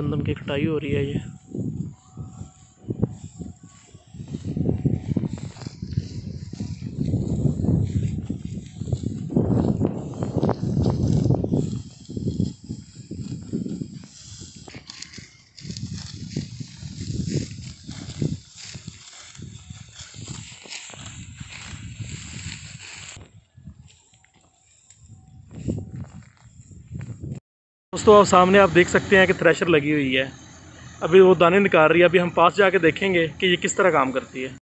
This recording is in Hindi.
गंदम की कटाई हो रही है ये। दोस्तों, आप सामने आप देख सकते हैं कि थ्रेशर लगी हुई है। अभी वो दाने निकाल रही है। अभी हम पास जाके देखेंगे कि ये किस तरह काम करती है।